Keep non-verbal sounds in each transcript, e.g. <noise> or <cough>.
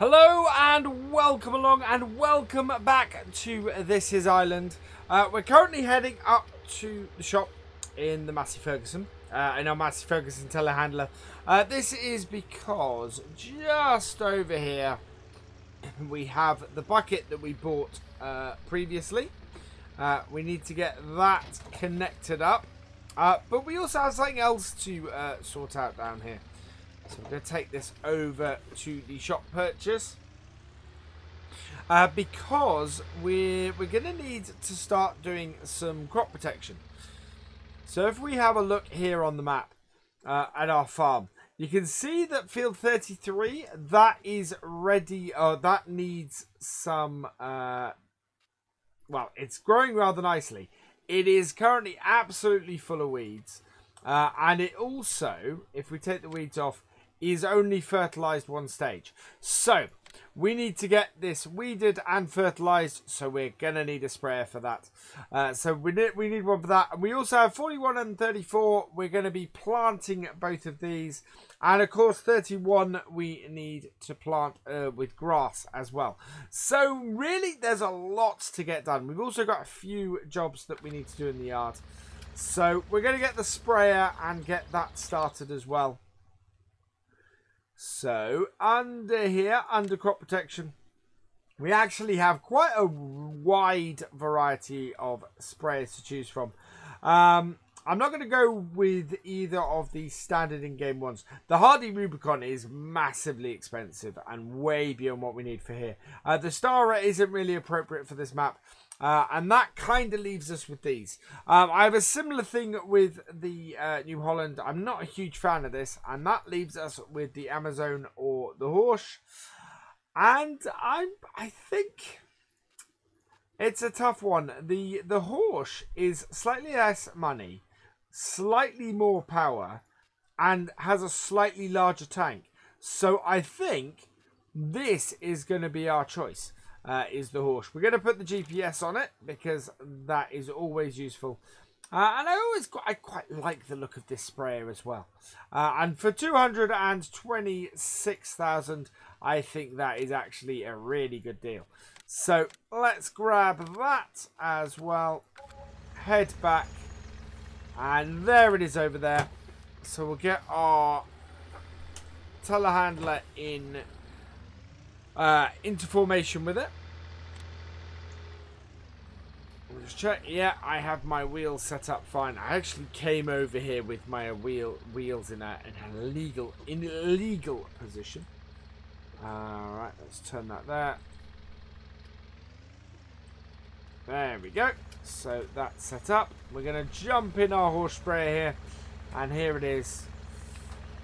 Hello and welcome along and welcome back to This Is Ireland. Uh, we're currently heading up to the shop in the Massey Ferguson, uh, in our Massey Ferguson telehandler. Uh, this is because just over here <coughs> we have the bucket that we bought uh, previously. Uh, we need to get that connected up. Uh, but we also have something else to sort out down here. So we're going to take this over to the shop purchase. Uh, because we're, we're going to need to start doing some crop protection. So if we have a look here on the map uh, at our farm, you can see that field 33, that is ready, or that needs some, uh, well, it's growing rather nicely. It is currently absolutely full of weeds. Uh, and it also, if we take the weeds off, is only fertilized one stage. So, we need to get this weeded and fertilized, so we're going to need a sprayer for that. Uh, so we need, we need one for that. And we also have 41 and 34. We're going to be planting both of these. And of course, 31 we need to plant uh, with grass as well. So really, there's a lot to get done. We've also got a few jobs that we need to do in the yard. So we're going to get the sprayer and get that started as well. So, under here, under crop protection, we actually have quite a wide variety of sprayers to choose from. Um, I'm not going to go with either of the standard in-game ones. The Hardi Rubicon is massively expensive and way beyond what we need for here. Uh, the Stara isn't really appropriate for this map. Uh, and that kind of leaves us with these. Um, I have a similar thing with the uh, New Holland. I'm not a huge fan of this. And that leaves us with the Amazone or the Horsch. And I, I think it's a tough one. The, the Horsch is slightly less money, slightly more power, and has a slightly larger tank. So I think this is going to be our choice uh, is the Horsch. We're going to put the GPS on it because that is always useful. Uh, and I always quite, I quite like the look of this sprayer as well. Uh, and for 226,000, I think that is actually a really good deal. So let's grab that as well. Head back. And there it is over there. So we'll get our telehandler in uh, into formation with it. We'll just check. Yeah, I have my wheels set up fine. I actually came over here with my wheel wheels in a in a legal in a legal position. All right, let's turn that there. There we go. So that's set up. We're going to jump in our Horsch sprayer here. And here it is.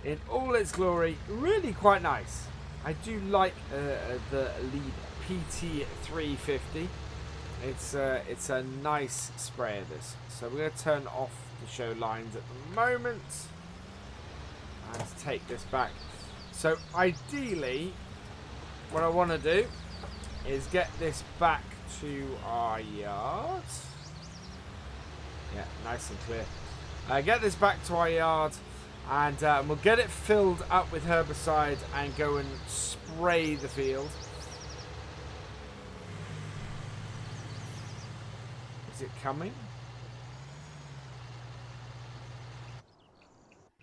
In all its glory. Really quite nice. I do like uh, the Leeb PT350. It's uh, it's a nice sprayer this. So we're going to turn off the show lines at the moment. And take this back. So ideally, what I want to do is get this back to our yard. Yeah, nice and clear. Uh, get this back to our yard and uh, we'll get it filled up with herbicide and go and spray the field. Is it coming?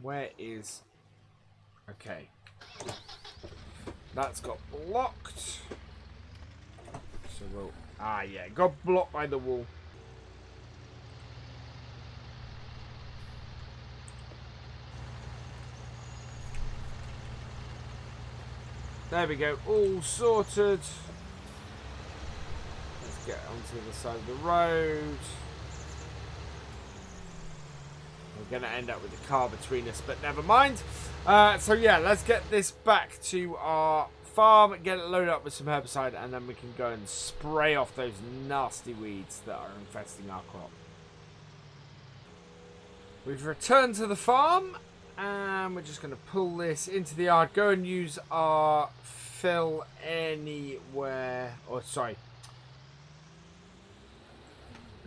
Where is... Okay. That's got blocked. So we'll... Ah, yeah. Got blocked by the wall. There we go, all sorted. Let's get onto the side of the road. We're going to end up with a car between us, but never mind. Uh, so yeah, let's get this back to our farm, get it loaded up with some herbicide, and then we can go and spray off those nasty weeds that are infesting our crop. We've returned to the farm, and we're just going to pull this into the yard. Go and use our fill anywhere. Or, sorry.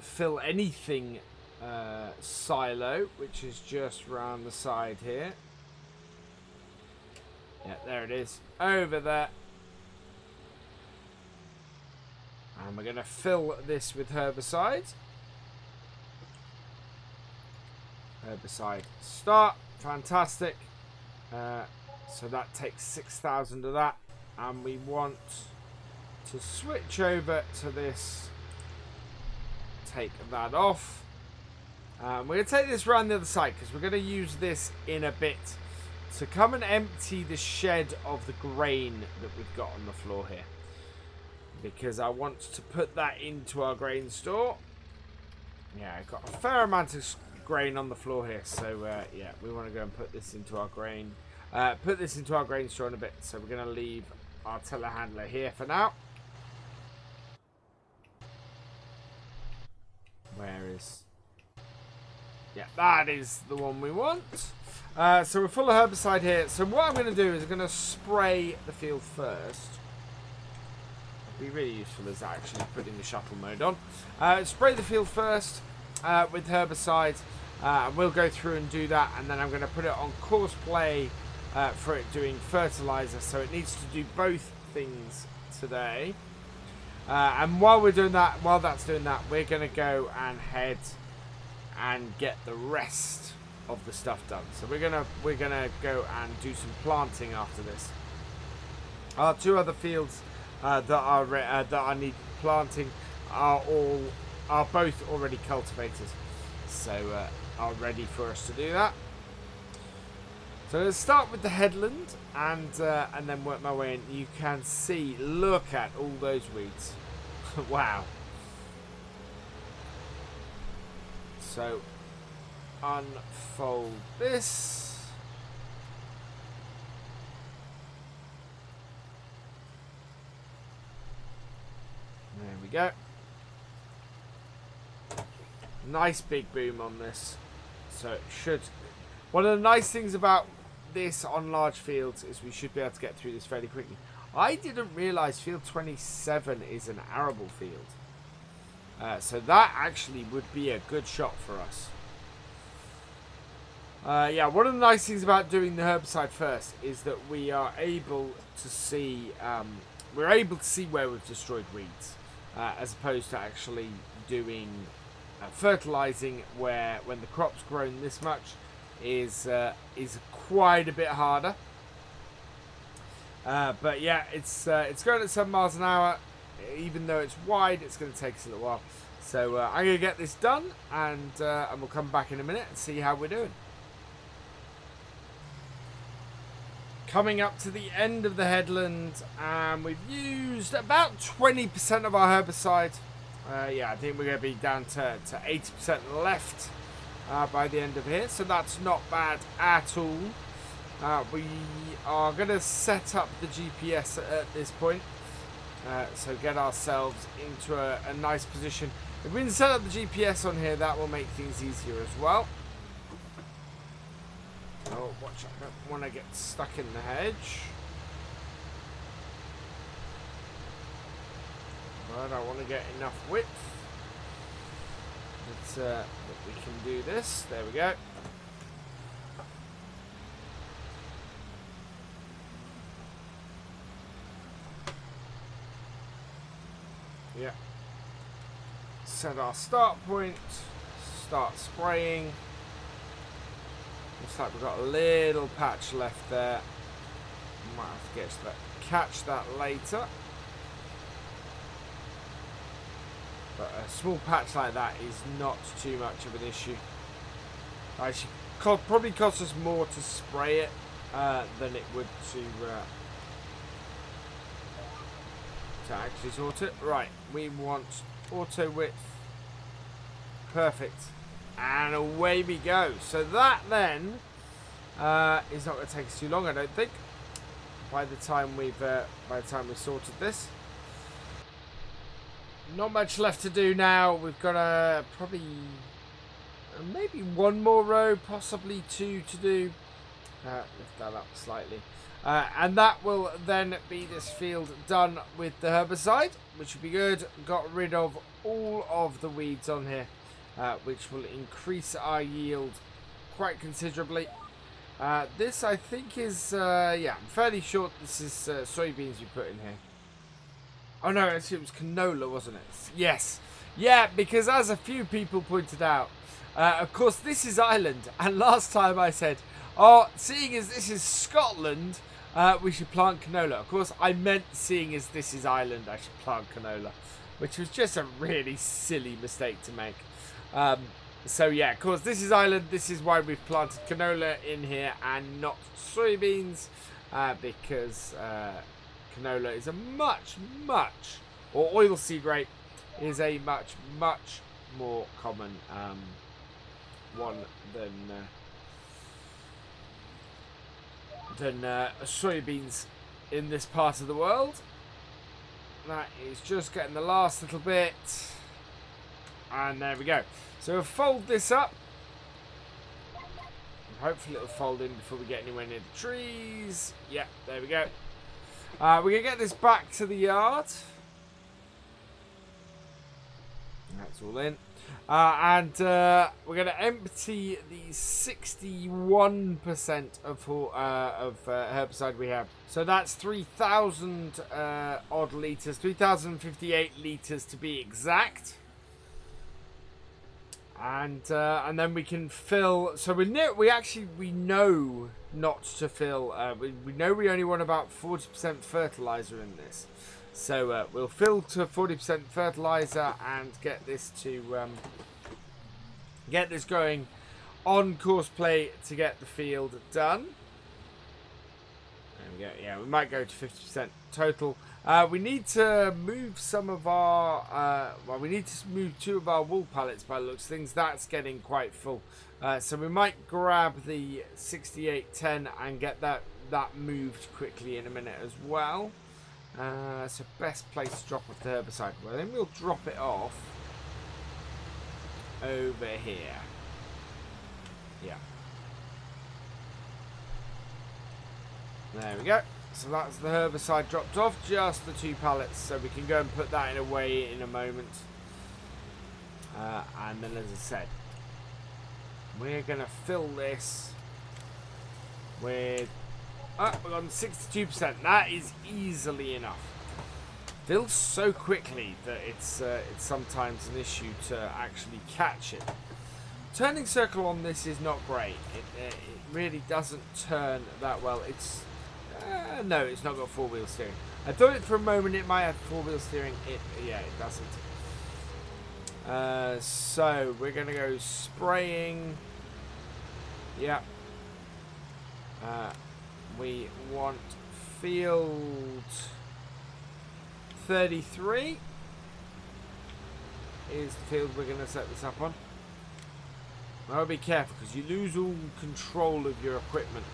Fill anything uh, silo, which is just round the side here. Yeah, there it is. Over there. And we're going to fill this with herbicide. Herbicide start. Fantastic. Uh, so that takes 6,000 of that. And we want to switch over to this. Take that off. Um, we're going to take this around the other side because we're going to use this in a bit to come and empty the shed of the grain that we've got on the floor here. Because I want to put that into our grain store. Yeah, I've got a fair amount of grain on the floor here. So, uh, yeah, we want to go and put this into our grain. Uh, put this into our grain store in a bit. So we're going to leave our telehandler here for now. Where is... Yeah, that is the one we want. Uh, so we're full of herbicide here. So what I'm going to do is I'm going to spray the field first. It'd be really useful is actually putting the shuttle mode on. Uh, spray the field first uh, with herbicide. Uh, we'll go through and do that. And then I'm going to put it on course play uh, for it doing fertilizer. So it needs to do both things today. Uh, and while we're doing that, while that's doing that, we're going to go and head and get the rest of the stuff done. So we're gonna we're gonna go and do some planting after this. Our two other fields uh, that are uh, that I need planting are all are both already cultivated, so uh, are ready for us to do that. So let's start with the headland and uh, and then work my way in. You can see, look at all those weeds. <laughs> wow. So unfold this. There we go. Nice big boom on this. So it should... One of the nice things about this on large fields is we should be able to get through this fairly quickly. I didn't realise field 27 is an arable field. Uh, so that actually would be a good shot for us. Uh, yeah, one of the nice things about doing the herbicide first is that we are able to see um, we're able to see where we've destroyed weeds, uh, as opposed to actually doing uh, fertilizing where when the crop's grown this much is uh, is quite a bit harder. Uh, but yeah, it's uh, it's going at seven miles an hour. Even though it's wide, it's going to take us a little while. So I'm going to get this done, and and we'll come back in a minute and see how we're doing. coming up to the end of the headland and we've used about 20% of our herbicide uh, yeah I think we're going to be down to 80% left uh, by the end of here so that's not bad at all uh, we are going to set up the GPS at this point uh, so get ourselves into a, a nice position if we can set up the GPS on here that will make things easier as well Oh, watch. I don't want to get stuck in the hedge. But I want to get enough width that, uh, we can do this. There we go. Yeah. Set our start point. Start spraying. Looks like we've got a little patch left there. Might have to get that. Catch that later. But a small patch like that is not too much of an issue. Actually, probably costs us more to spray it uh, than it would to uh, to actually sort it. Right, we want auto width. Perfect. And away we go. So that then uh, is not going to take us too long, I don't think. By the time we've uh, by the time we've sorted this, not much left to do now. We've got a uh, probably uh, maybe one more row, possibly two to do. Uh, lift that up slightly. Uh, and that will then be this field done with the herbicide, which will be good. Got rid of all of the weeds on here uh, which will increase our yield quite considerably. Uh, this I think is, uh, yeah, I'm fairly sure this is uh, soybeans you put in here. Oh no, it was canola, wasn't it? Yes. Yeah, because as a few people pointed out, uh, of course this is Ireland, and last time I said, oh, seeing as this is Scotland, uh, we should plant canola. Of course, I meant seeing as this is Ireland, I should plant canola, which was just a really silly mistake to make. Um, so yeah, of course, this is Ireland. This is why we've planted canola in here and not soybeans, uh, because uh, canola is a much, much, or oilseed rape is a much, much more common um, one than uh, than uh, soybeans in this part of the world. That is just getting the last little bit. And there we go. So we'll fold this up. Hopefully it'll fold in before we get anywhere near the trees. Yep, there we go. Uh, we're going to get this back to the yard. That's all in. Uh, and uh, we're going to empty the 61% of, uh, of uh, herbicide we have. So that's 3,000 uh, odd litres, 3,058 litres to be exact. And uh, and then we can fill. So we know we actually we know not to fill. we, we know we only want about 40% fertilizer in this. So uh, we'll fill to 40% fertilizer and get this to um, get this going on Courseplay to get the field done. There we go. Yeah, we might go to 50% total. Uh, we need to move some of our, uh, well, we need to move two of our wool pallets by looks things. That's getting quite full. Uh, so we might grab the 6810 and get that, that moved quickly in a minute as well. Uh, it's the best place to drop the herbicide. Well, then we'll drop it off over here. Yeah. There we go. So that's the herbicide dropped off, just the two pallets, so we can go and put that in away in a moment. Uh, and then, as I said, we're going to fill this with We're on 62%. That is easily enough. Fills so quickly that it's uh, it's sometimes an issue to actually catch it. Turning circle on this is not great. It, uh, it really doesn't turn that well. It's uh, no, it's not got four wheel steering. I thought for a moment it might have four wheel steering. It yeah, it doesn't. Uh, so we're gonna go spraying. Yeah. We want field 33 is the field we're going to set this up on. Now be careful because you lose all control of your equipment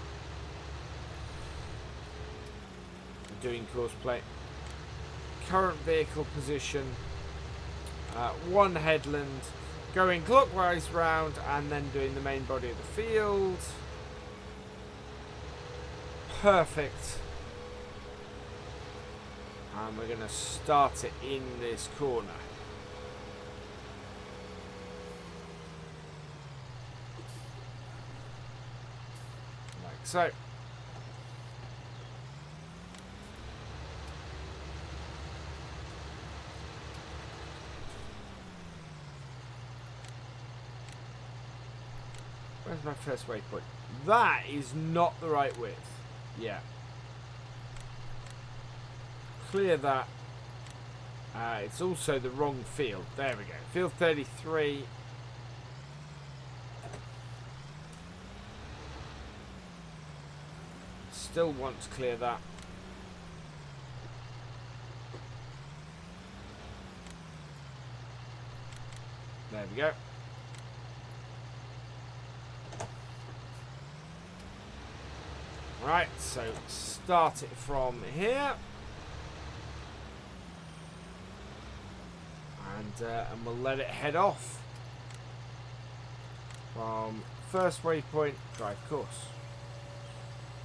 doing course play. Current vehicle position, uh, one headland, going clockwise round and then doing the main body of the field perfect. And we're going to start it in this corner. Like so. Where's my first waypoint? That is not the right width. Yeah. Clear that. Uh, it's also the wrong field. There we go. Field 33. Still want to clear that. There we go. Right, so start it from here. And, uh, and we'll let it head off. From first waypoint, drive course.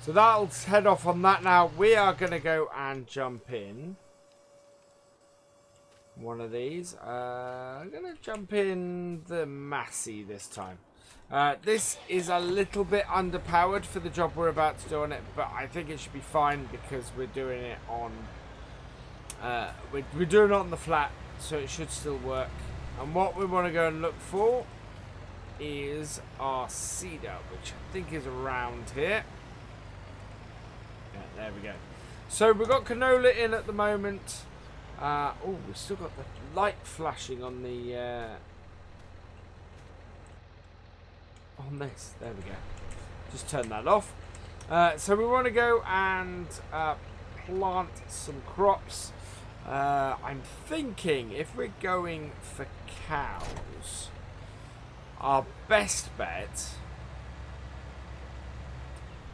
So that'll head off on that now. We are going to go and jump in. One of these. Uh, I'm going to jump in the Massey this time. Uh, this is a little bit underpowered for the job we're about to do on it, but I think it should be fine because we're doing it on Uh, we're, we're doing it on the flat, so it should still work. And what we want to go and look for is our seeder, which I think is around here. Yeah, there we go. So we've got canola in at the moment. Uh, oh, we've still got the light flashing on the uh, on this. There we go. Just turn that off. Uh, so we want to go and uh, plant some crops. Uh, I'm thinking if we're going for cows, our best bet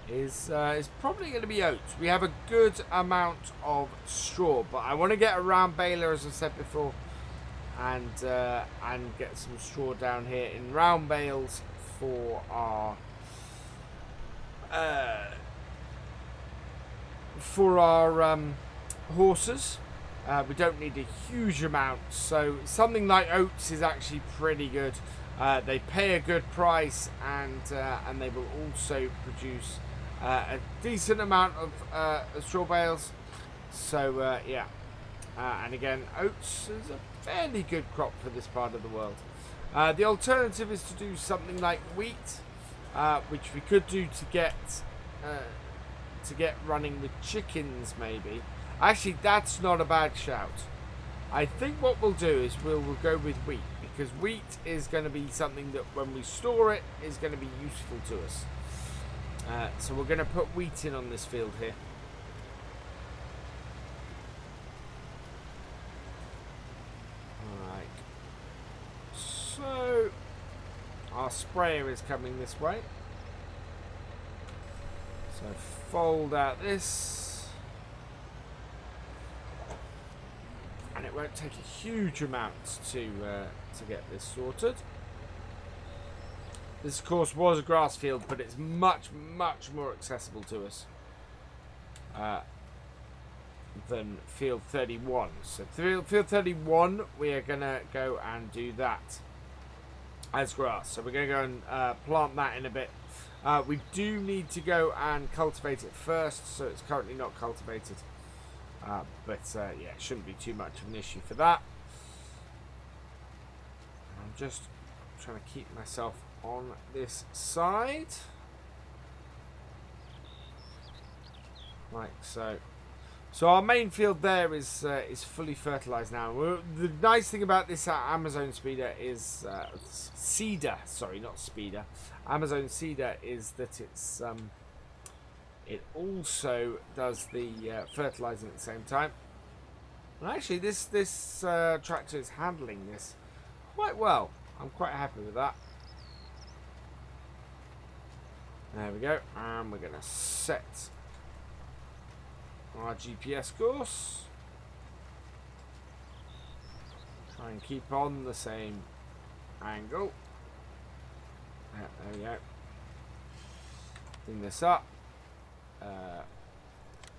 is uh, is probably going to be oats. We have a good amount of straw, but I want to get around round baler, as I said before, and uh, and get some straw down here in round bales for our uh, for our um, horses. Uh, we don't need a huge amount, so something like oats is actually pretty good. Uh, they pay a good price, and uh, and they will also produce uh, a decent amount of uh, straw bales. So yeah, and again, oats is a fairly good crop for this part of the world. Uh, the alternative is to do something like wheat, uh, which we could do to get uh, to get running with chickens, maybe. Actually, that's not a bad shout. I think what we'll do is we'll, we'll go with wheat because wheat is going to be something that when we store it is going to be useful to us. Uh, so we're going to put wheat in on this field here. Alright. So, our sprayer is coming this way. So fold out this. And it won't take a huge amount to, uh, to get this sorted. This, of course, was a grass field, but it's much, much more accessible to us uh, than field 31. So field, field 31, we are going to go and do that as grass. So we're going to go and uh, plant that in a bit. Uh, we do need to go and cultivate it first, so it's currently not cultivated. Uh, but uh, yeah, it shouldn't be too much of an issue for that. I'm just trying to keep myself on this side. Like so. So our main field there is uh, is fully fertilized now. The nice thing about this uh, Amazone speeder is uh, seeder, sorry, not speeder. Amazone seeder is that it's um, it also does the uh, fertilizing at the same time. And actually, this this uh, tractor is handling this quite well. I'm quite happy with that. There we go. And we're going to set our GPS course. Try and keep on the same angle. there we go. Bring this up. Uh,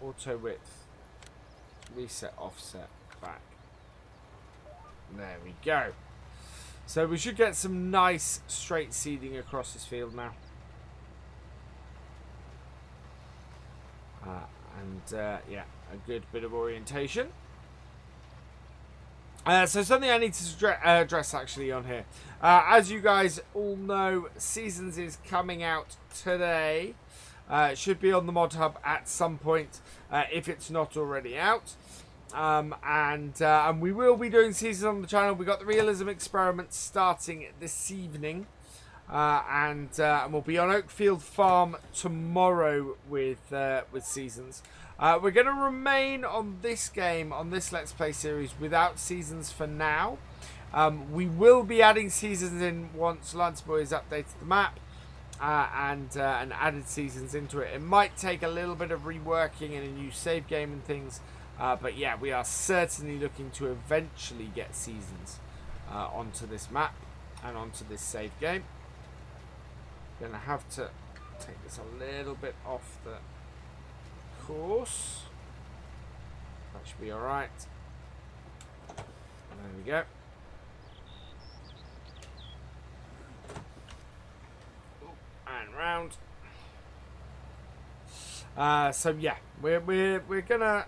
auto width. Reset offset back. There we go. So we should get some nice straight seeding across this field now. Uh, and uh, yeah, a good bit of orientation. Uh, so something I need to uh, address actually on here. Uh, as you guys all know, Seasons is coming out today. Uh, it should be on the Mod Hub at some point uh, if it's not already out. Um, and uh, and we will be doing Seasons on the channel. We got the realism experiment starting this evening. Uh, and, uh, and we'll be on Oakfield Farm tomorrow with uh, with seasons. Uh, we're going to remain on this game on this Let's Play series without seasons for now. Um, we will be adding seasons in once Lancyboi has updated the map uh, and uh, and added seasons into it. It might take a little bit of reworking and a new save game and things, but yeah, we are certainly looking to eventually get seasons onto this map and onto this save game. Gonna have to take this a little bit off the course. That should be alright. There we go. And round. Uh, so yeah, we're we're we're gonna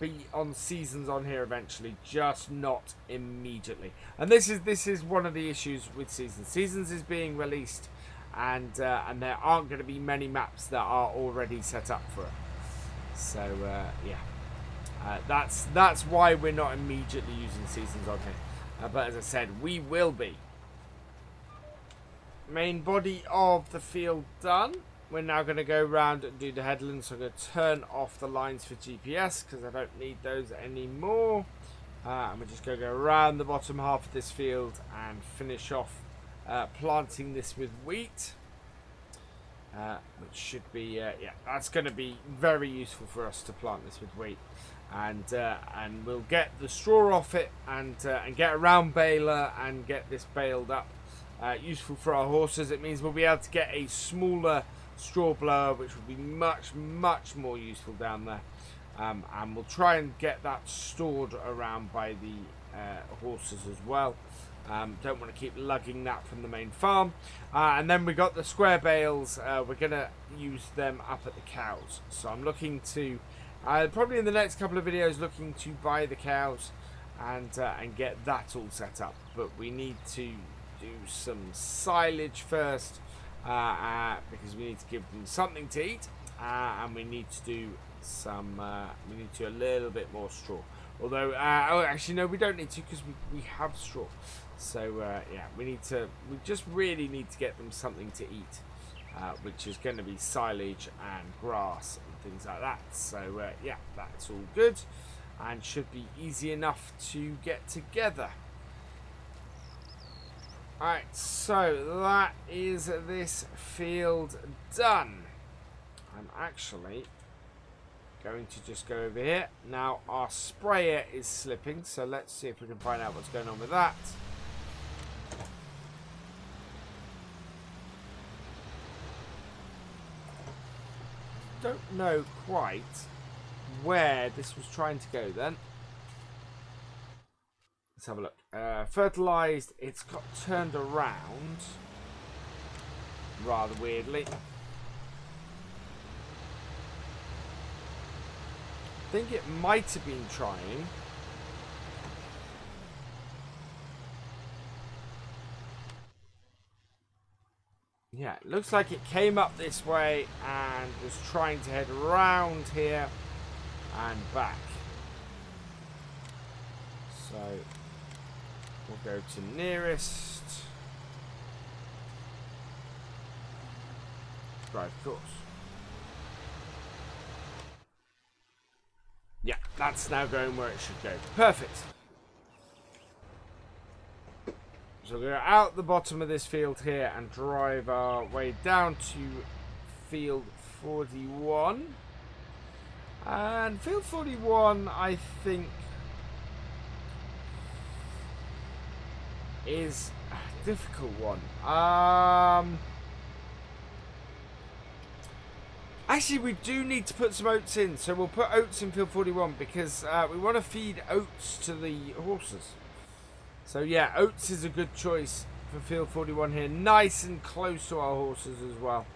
be on seasons on here eventually, just not immediately. And this is this is one of the issues with seasons. Seasons is being released, and uh, and there aren't going to be many maps that are already set up for it. So uh, yeah, uh, that's that's why we're not immediately using seasons on here. Uh, but as I said, we will be. Main body of the field done we're now going to go around and do the headlands. So I'm going to turn off the lines for GPS because I don't need those anymore. Uh, and we're just going to go around the bottom half of this field and finish off uh, planting this with wheat. Uh, which should be, uh, yeah, that's going to be very useful for us to plant this with wheat. And uh, and we'll get the straw off it and uh, and get around baler and get this baled up. useful for our horses. It means we'll be able to get a smaller straw blower, which will be much, much more useful down there. Um, and we'll try and get that stored around by the uh, horses as well. Um, don't want to keep lugging that from the main farm. Uh, and then we got the square bales. Uh, we're going to use them up at the cows. So I'm looking to, uh, probably in the next couple of videos, looking to buy the cows and uh, and get that all set up. But we need to do some silage first because we need to give them something to eat uh, and we need to do some we need to do a little bit more straw although oh actually no we don't need to because we, we have straw so yeah we need to we just really need to get them something to eat uh, which is going to be silage and grass and things like that. So uh, yeah, that's all good and should be easy enough to get together. Alright, so that is this field done. I'm actually going to just go over here. Now, our sprayer is slipping, so let's see if we can find out what's going on with that. Don't know quite where this was trying to go then. Let's have a look. Uh, fertilized, it's got turned around rather weirdly. I think it might have been trying. Yeah, it looks like it came up this way and was trying to head around here and back. So We'll go to nearest. Of course. Yeah, that's now going where it should go. Perfect. So we're out the bottom of this field here and drive our way down to field 41. And field 41, I think, is a difficult one. Um, actually, we do need to put some oats in, so we'll put oats in field 41 because uh, we want to feed oats to the horses. So yeah, oats is a good choice for field 41 here. Nice and close to our horses as well.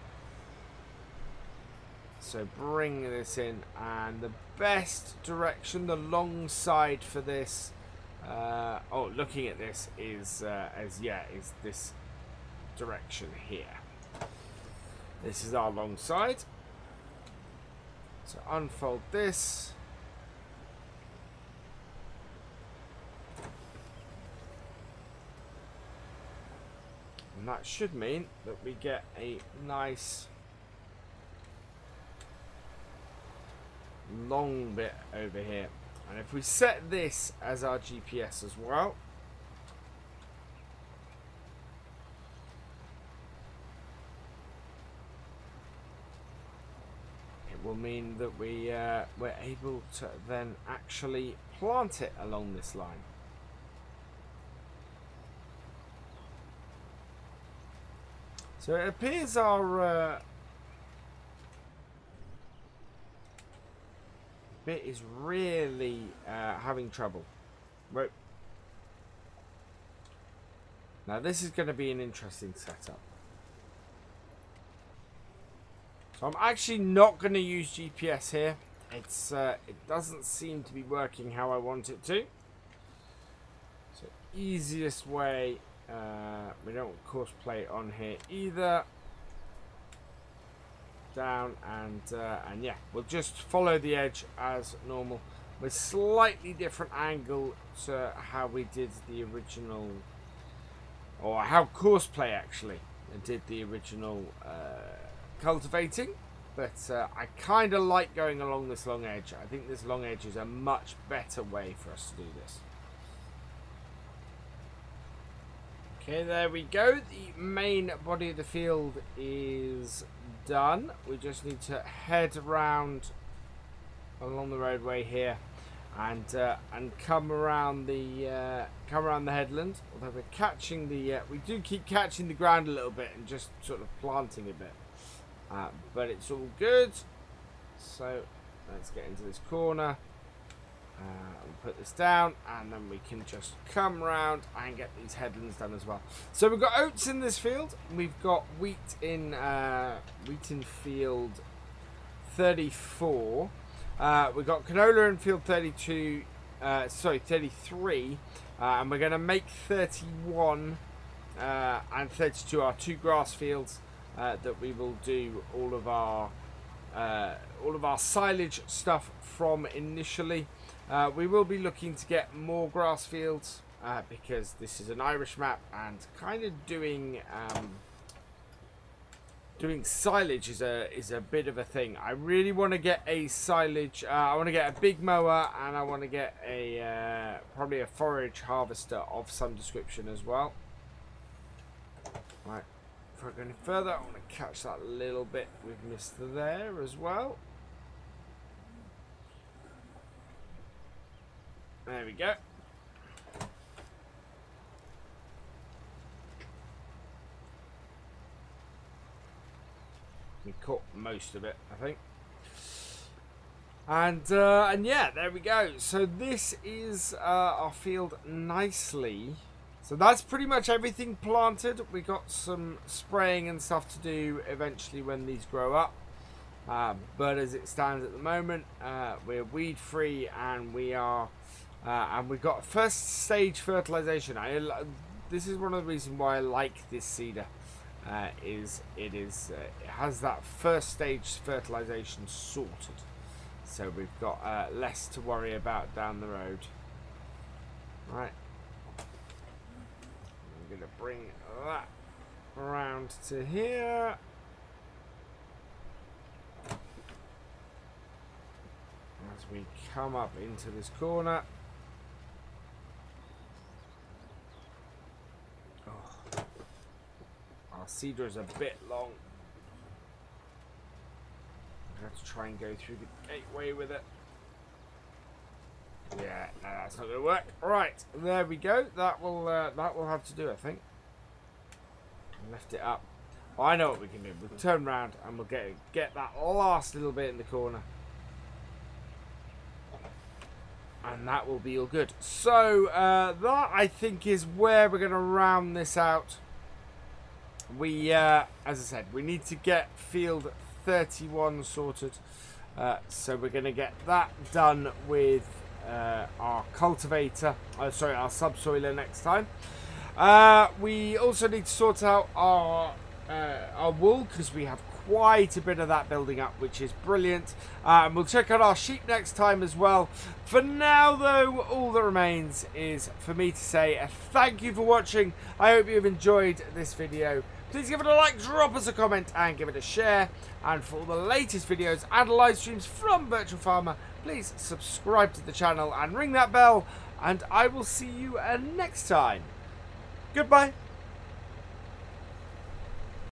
So bring this in and the best direction, the long side for this uh, oh, looking at this is uh, as yeah is this direction here. This is our long side. So unfold this. And that should mean that we get a nice long bit over here. And if we set this as our GPS as well, it will mean that we uh, we're able to then actually plant it along this line. So it appears our uh, bit is really uh, having trouble. Right. Now this is going to be an interesting setup. So I'm actually not going to use GPS here. it's uh, it doesn't seem to be working how I want it to. So easiest way, uh, we don't want course plate on here either. Down and uh, and yeah, we'll just follow the edge as normal with slightly different angle to how we did the original, or how Courseplay actually did the original uh, cultivating. But uh, I kind of like going along this long edge. I think this long edge is a much better way for us to do this. Okay, there we go. The main body of the field is done. We just need to head around along the roadway here and uh, and come around the uh, come around the headland. Although we're catching the uh, we do keep catching the ground a little bit and just sort of planting a bit, uh, but it's all good. So let's get into this corner. Uh, and put this down and then we can just come round and get these headlands done as well. So we've got oats in this field. We've got wheat in uh, wheat in field 34 uh, we've got canola in field 32, uh, sorry, 33, uh, and we're going to make 31 uh, and 32 our two grass fields that we will do all of our all of our silage stuff from initially. We will be looking to get more grass fields because this is an Irish map and kind of doing. Um, doing silage is a is a bit of a thing. I really want to get a silage. Uh, I want to get a big mower and I want to get a uh, probably a forage harvester of some description as well. Right. Before I go any further, I want to catch that little bit we've missed there as well. There we go. We caught most of it, I think. And uh, and yeah, there we go. So this is uh, our field nicely. So that's pretty much everything planted. We got some spraying and stuff to do eventually when these grow up. Uh, but as it stands at the moment, uh, we're weed free and we are, uh, and we've got first stage fertilization. I this is one of the reasons why I like this seeder. uh, is it is uh, it has that first stage fertilization sorted so we've got uh, less to worry about down the road right I'm gonna bring that around to here as we come up into this corner Our seeder is a bit long. I have to try and go through the gateway with it. Yeah, no, that's not going to work. Right, there we go. That will uh, that will have to do, I think. Lift it up. I know what we can do. We'll turn around and we'll get get that last little bit in the corner. And that will be all good. So, uh, that I think is where we're going to round this out we, uh, as I said, we need to get field 31 sorted. Uh, so we're going to get that done with uh, our cultivator, uh, sorry, our subsoiler next time. Uh, we also need to sort out our uh, our wool because we have quite a bit of that building up, which is brilliant. Uh, and we'll check out our sheep next time as well. For now, though, all that remains is for me to say thank you for watching. I hope you've enjoyed this video. Please give it a like, drop us a comment, and give it a share. And for the latest videos and live streams from Virtual Farmer, please subscribe to the channel and ring that bell. And I will see you uh, next time. Goodbye.